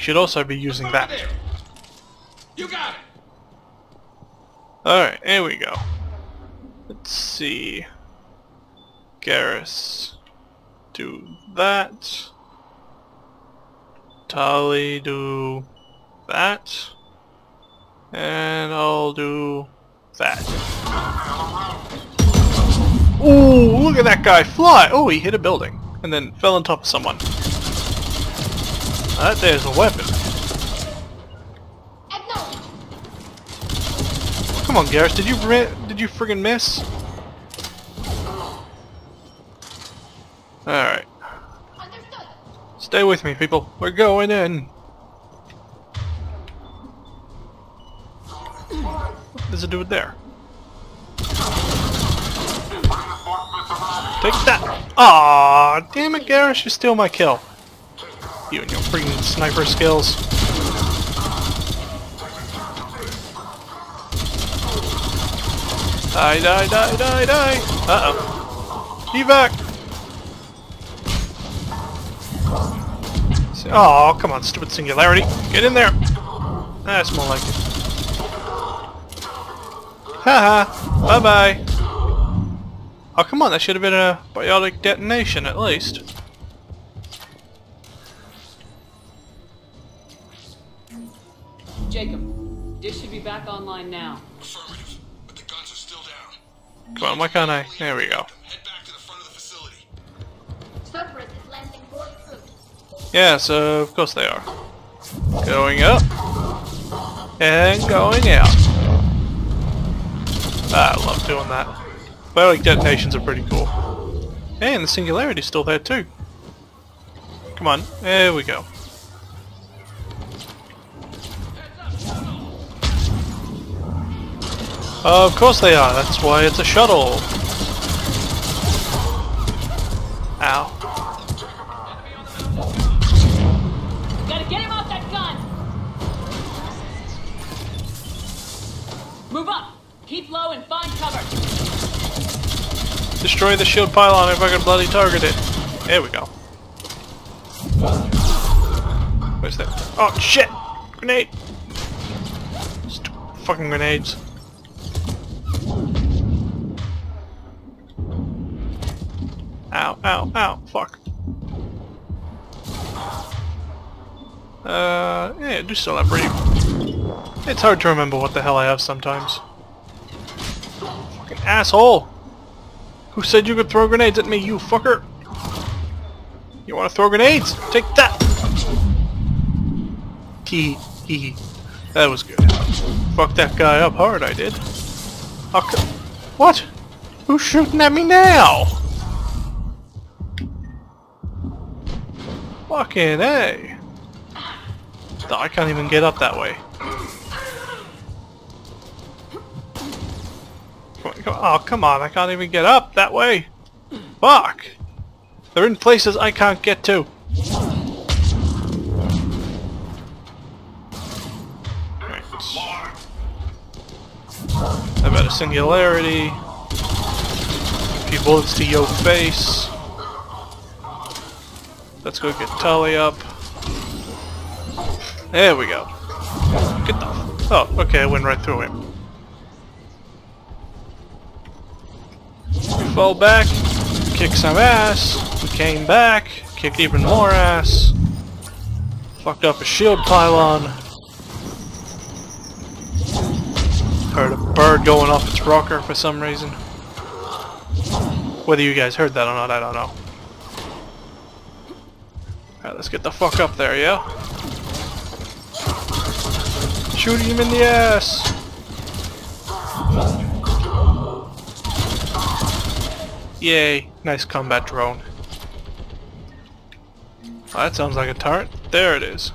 should also be using that. You got it. Alright, here we go. Let's see. Garrus. Do that. Tali do that. And I'll do that. Ooh, look at that guy fly! Oh, he hit a building. And then fell on top of someone. That there's a weapon. Come on, Garrus, did you did you friggin' miss? Alright. Stay with me, people. We're going in. There's a dude there. Take that! Aw, damn it, Garrus, you steal my kill. You and your freaking sniper skills. Die, die, die, die, die! Uh-oh. Evac! Oh, come on, stupid singularity. Get in there! That's more like it. Haha! Bye-bye! Oh, come on, that should have been a biotic detonation, at least. Jacob, dish should be back online now. Affirmative, but the guns are still down. Come on, why can't I? There we go. Head back to the front of the facility. Cerberus is landing more troops. Yeah, so of course they are. Going up. And going out. Ah, I love doing that. Biotic detonations are pretty cool. And the singularity's still there too. Come on, there we go. Uh, of course they are, that's why it's a shuttle. Ow. Gotta get him off that gun! Move up! Keep low and find cover! Destroy the shield pylon if I can bloody target it. There we go. Where's that? Oh shit! Grenade! Stupid fucking grenades. Ow, ow, fuck. Uh, yeah, do breathing. It's hard to remember what the hell I have sometimes. Fucking asshole! Who said you could throw grenades at me, you fucker? You wanna throw grenades? Take that! Hee hee. That was good. Fuck that guy up hard, I did. What? Who's shooting at me now? Fucking A. I can't even get up that way. Oh, come on, I can't even get up that way. Fuck! They're in places I can't get to. Right. I've got a singularity. A few bullets to your face. Let's go get Tali up. There we go. Get the... Oh, okay, I went right through him. We fell back, kicked some ass, we came back, kicked even more ass, fucked up a shield pylon, heard a bird going off its rocker for some reason. Whether you guys heard that or not, I don't know. Alright, let's get the fuck up there, yeah? Shoot him in the ass! Yay, nice combat drone. Oh, that sounds like a turret. There it is.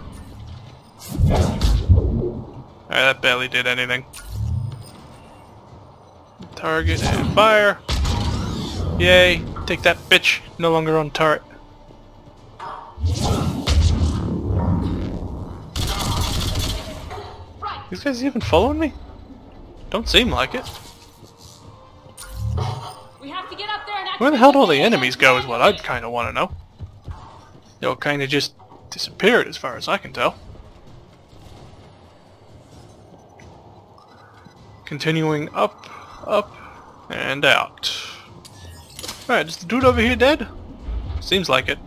Alright, that barely did anything. Target and fire. Yay, take that bitch. No longer on turret. These guys even following me? Don't seem like it. Where the hell do all the enemies go is what I'd kinda wanna know. They all kinda just disappeared as far as I can tell. Continuing up, up, and out. Alright, is the dude over here dead? Seems like it.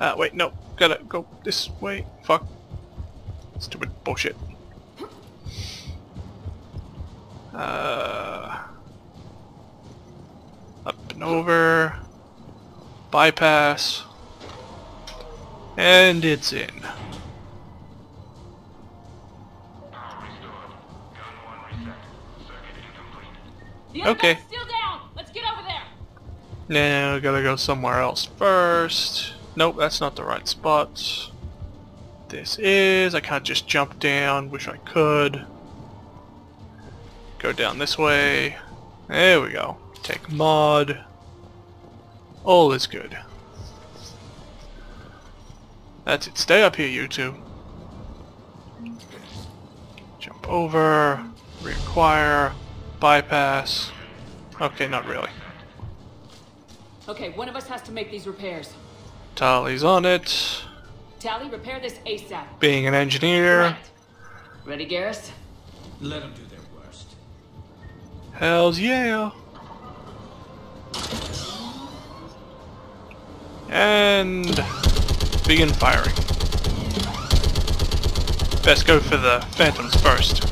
Ah, wait, no. Gotta go this way. Fuck. Stupid bullshit. Uh, up and over. Bypass. And it's in. Okay. gun's still down. Let's get over there. Now we gotta go somewhere else first. Nope, that's not the right spot. This is. I can't just jump down. Wish I could. Go down this way. There we go. Take mod. All is good. That's it. Stay up here, you two. Jump over. Reacquire. Bypass. Okay, not really. Okay, one of us has to make these repairs. Tali's on it. Tali, repair this ASAP. Being an engineer. Right. Ready, Garrus? Let them do their worst. Hells yeah. And begin firing. Best go for the phantoms first.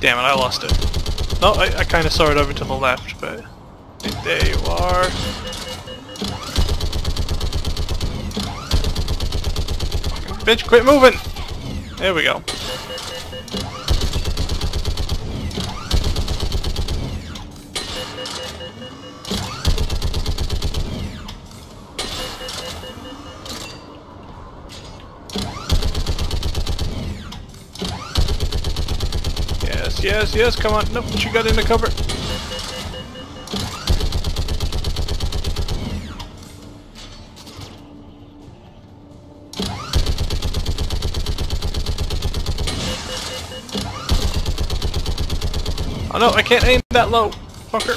Damn it, I lost it. No, I, I kind of saw it over to the left, but there you are. Bitch, quit moving! There we go. Yes, yes, yes, come on. Nope, she got in the cover. Oh no, I can't aim that low, fucker.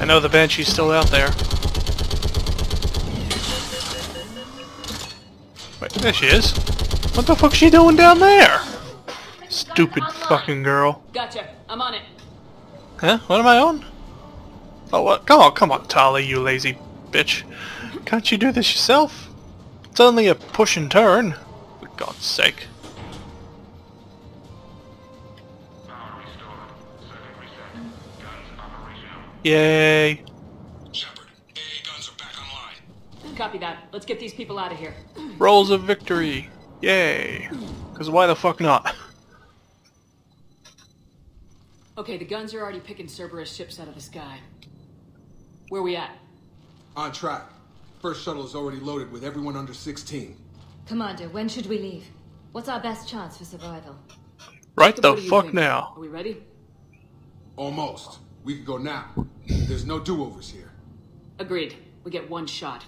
I know the Banshee's still out there. Wait, there she is. What the fuck's she doing down there? Stupid fucking girl. Gotcha. I'm on it. Huh? What am I on? Oh, what? Come on, come on, Tali, you lazy bitch. Can't you do this yourself? It's only a push and turn. For God's sake. Yay. Shepard, AA guns are back online. Copy that. Let's get these people out of here. Rolls of victory. Yay. Because why the fuck not? Okay, the guns are already picking Cerberus ships out of the sky. Where we at? On track. First shuttle is already loaded with everyone under 16. Commander, when should we leave? What's our best chance for survival? Right the What fuck think? now. Are we ready? Almost. We could go now. There's no do-overs here. Agreed. We get one shot.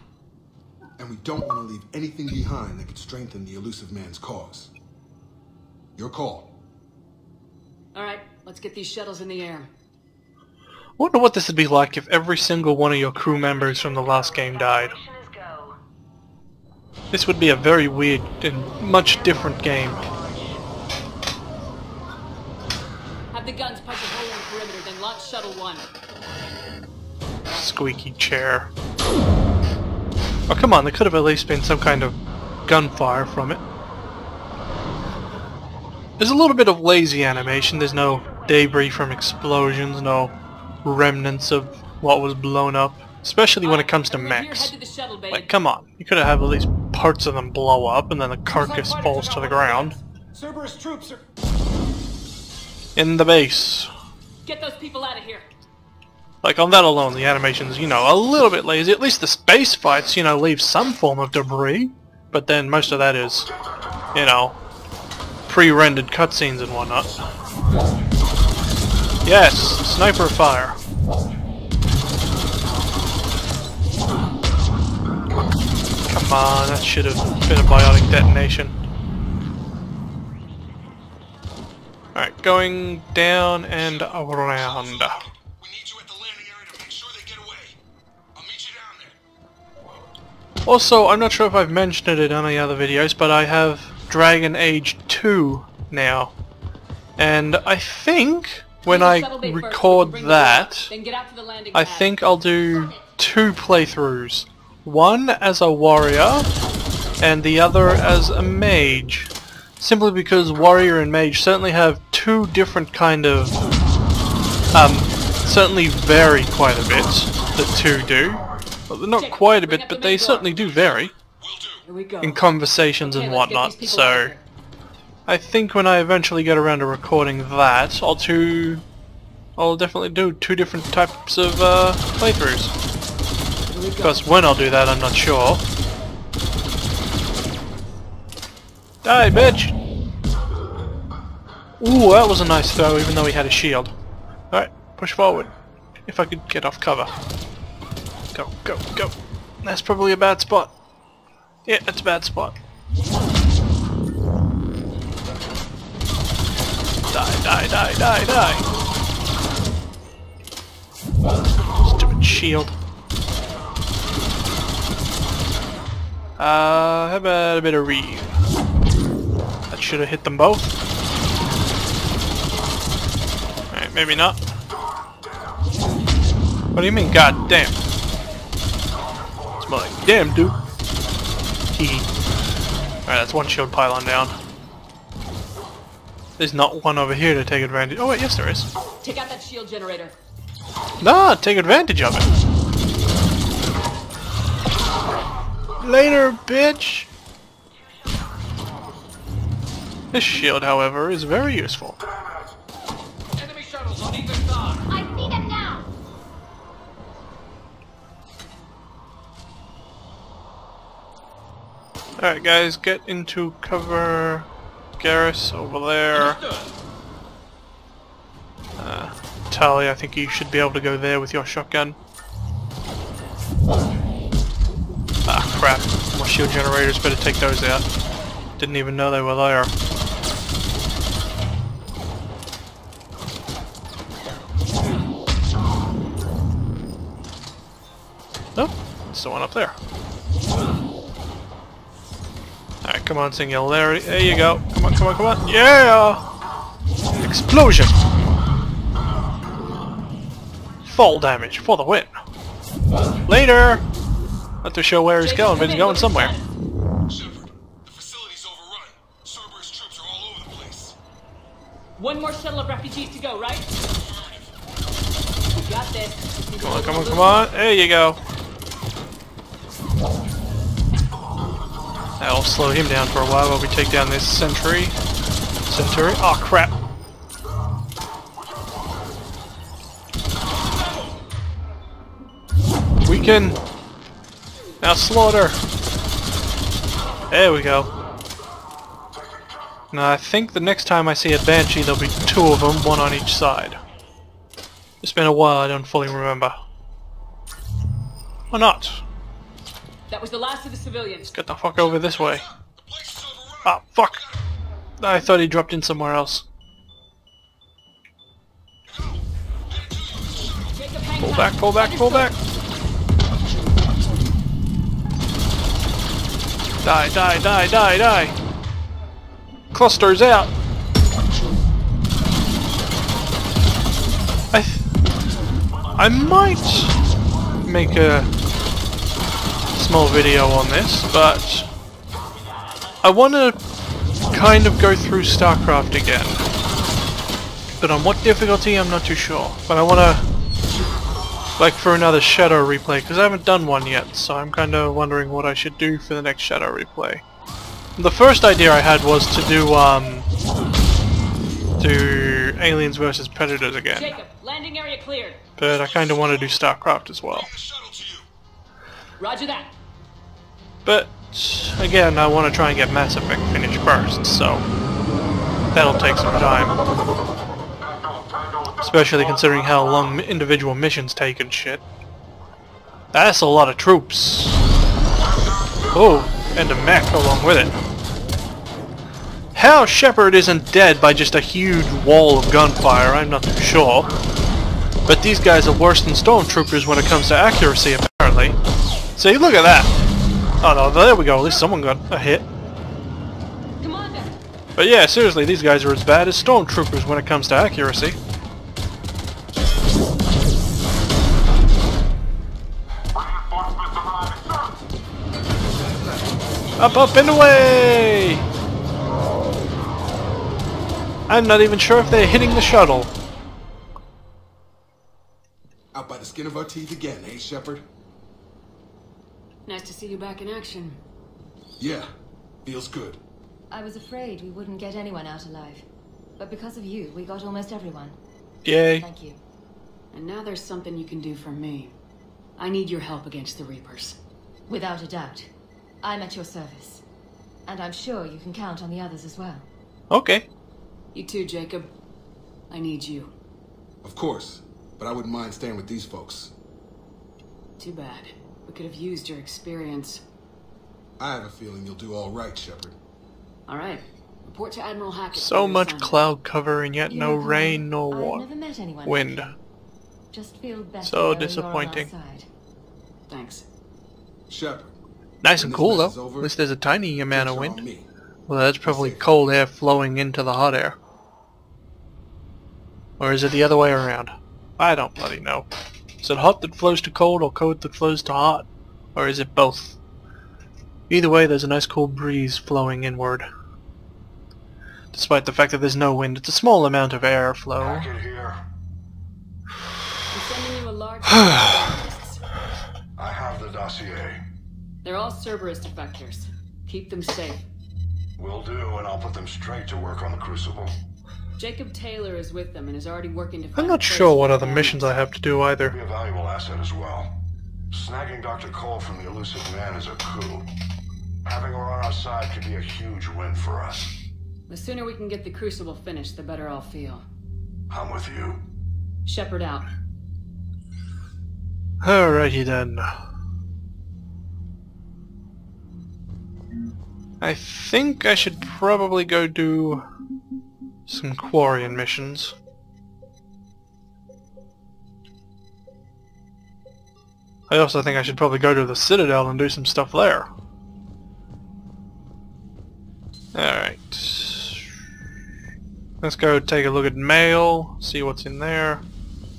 And we don't want to leave anything behind that could strengthen the Illusive Man's cause. Your call. All right, let's get these shuttles in the air. Wonder what this would be like if every single one of your crew members from the last game died. This would be a very weird and much different game. Have the guns punch a hole in the perimeter, shuttle one. Squeaky chair. Oh come on, there could have at least been some kind of gunfire from it. There's a little bit of lazy animation, there's no debris from explosions, no remnants of what was blown up. Especially when it comes to mechs. head to the shuttle bay. Like, come on. You could have at least parts of them blow up and then the carcass falls to the ground. Cerberus troops are. In the base. Get those people out of here. Like, on that alone, the animation's, you know, a little bit lazy. At least the space fights, you know, leave some form of debris. But then most of that is, you know, pre-rendered cutscenes and whatnot. Yes! Sniper fire. Come on, that should have been a biotic detonation. Alright, going down and around. We need you at the landing area to make sure they get away. I'll meet you down there. Also, I'm not sure if I've mentioned it in any other videos, but I have Dragon Age 2 now. And I think when I shuttle first, record bring the door up, that, then get out to the landing I pad. think I'll do two playthroughs. One as a warrior, and the other as a mage. Simply because warrior and mage certainly have two different kind of... Um, certainly vary quite a bit, the two do. Well, not quite a bit, but they certainly do vary Will do. Here we go. in conversations and whatnot, these people out so... I think when I eventually get around to recording that, I'll do... I'll definitely do two different types of uh, playthroughs. Here we go. Because when I'll do that, I'm not sure. Die, bitch! Ooh, that was a nice throw, even though he had a shield. Alright, push forward. If I could get off cover. Go, go, go. That's probably a bad spot. Yeah, that's a bad spot. Die, die, die, die, die! Stupid shield. Uh, how about a bit of Reave? That should have hit them both. Alright, maybe not. What do you mean, god damn? It's more like, damn, dude. Alright, that's one shield pylon down. There's not one over here to take advantage. Oh wait, yes there is. Take out that shield generator. Nah, take advantage of it. Later, bitch! This shield, however, is very useful. Enemy shuttles on either side. I see them now. Alright guys, get into cover. Garrus over there. Understood. Tali, I think you should be able to go there with your shotgun. Ah, crap. More shield generators, better take those out. Didn't even know they were there. The one up there. Alright, come on, Singularity. There you go. Come on, come on, come on. Yeah! Explosion! Fall damage for the win. Later! Not to show where he's going, but he's going somewhere. Shepard, the facility's overrun. Cerberus troops are all over the place. One more shuttle of refugees to go, right? We got this. Come on, come on, come on. There you go. That'll slow him down for a while while we take down this sentry. Century. Oh crap. We can now slaughter. There we go. Now I think the next time I see a Banshee there'll be two of them, one on each side. It's been a while, I don't fully remember. Or not. That was the last of the civilians. Get the fuck over this way. Ah, fuck. I thought he dropped in somewhere else. Pull back, pull back, pull back. Die, die, die, die, die. Clusters out. I I might make a small video on this, but I want to kind of go through StarCraft again. But on what difficulty, I'm not too sure. But I want to like for another Shadow replay, because I haven't done one yet, so I'm kind of wondering what I should do for the next Shadow replay. The first idea I had was to do, um, do Aliens vs Predators again, Jacob, landing area cleared. but I kind of want to do StarCraft as well. The shuttle to you. Roger that. But, again, I want to try and get Mass Effect finished first, so that'll take some time. Especially considering how long individual missions take and shit. That's a lot of troops. Oh, and a mech along with it. How Shepard isn't dead by just a huge wall of gunfire, I'm not too sure. But these guys are worse than stormtroopers when it comes to accuracy, apparently. See, look at that. Oh no, there we go. At least someone got a hit. Commander! But yeah, seriously, these guys are as bad as stormtroopers when it comes to accuracy. Up, up, and away! I'm not even sure if they're hitting the shuttle. Out by the skin of our teeth again, eh, Shepard? Nice to see you back in action. Yeah, feels good. I was afraid we wouldn't get anyone out alive. But because of you, we got almost everyone. Yay. Thank you. And now there's something you can do for me. I need your help against the Reapers. Without a doubt. I'm at your service. And I'm sure you can count on the others as well. Okay. You too, Jacob. I need you. Of course, but I wouldn't mind staying with these folks. Too bad. We could have used your experience. I have a feeling you'll do all right, Shepard. All right. Report to Admiral Hackett. So much assignment. cloud cover and yet You no know, rain nor I've wa- never met anyone wind. you. Just feel better So knowing you're on our disappointing. Thanks. Shepard. Nice and cool though. over, At least there's a tiny amount of wind. Well, that's probably cold air flowing into the hot air. Or is it the other way around? I don't bloody know. Is it hot that flows to cold or cold that flows to hot? Or is it both? Either way, there's a nice cool breeze flowing inward. Despite the fact that there's no wind, it's a small amount of air flow. I'm sending you a large number. I have the dossier. They're all Cerberus defectors. Keep them safe. Will do, and I'll put them straight to work on the Crucible. Jacob Taylor is with them and is already working to find I'm not sure what other families. missions I have to do either. Be either. a valuable asset as well. Snagging Dr. Cole from the Illusive Man is a coup. Having her on our side could be a huge win for us. The sooner we can get the Crucible finished, the better I'll feel. I'm with you. Shepard out. Alrighty then. I think I should probably go do some Quarian missions. I also think I should probably go to the Citadel and do some stuff there. Alright. Let's go take a look at mail, see what's in there.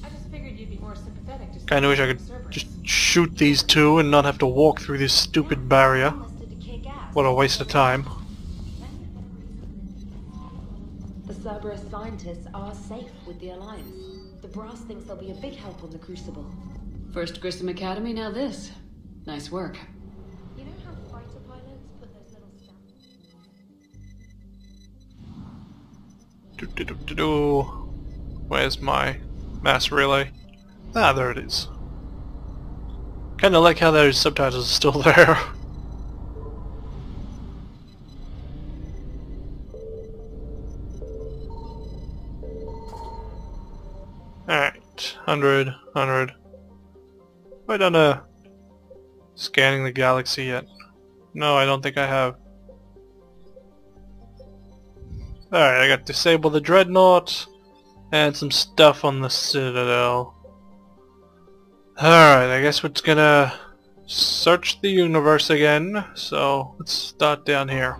I just figured you'd be more sympathetic to Kinda wish I could just shoot these two and not have to walk through this stupid barrier. What a waste of time. Cerberus scientists are safe with the Alliance. The Brass thinks they'll be a big help on the Crucible. First Grissom Academy, now this. Nice work. You know how fighter pilots put those little stamps? Do, do, do, do, do. Where's my mass relay? Ah, there it is. Kinda like how those subtitles are still there. 100, 100. Have I done a scanning the galaxy yet? No, I don't think I have. Alright, I got disable the dreadnought and some stuff on the citadel. Alright, I guess we're just gonna search the universe again, so let's start down here.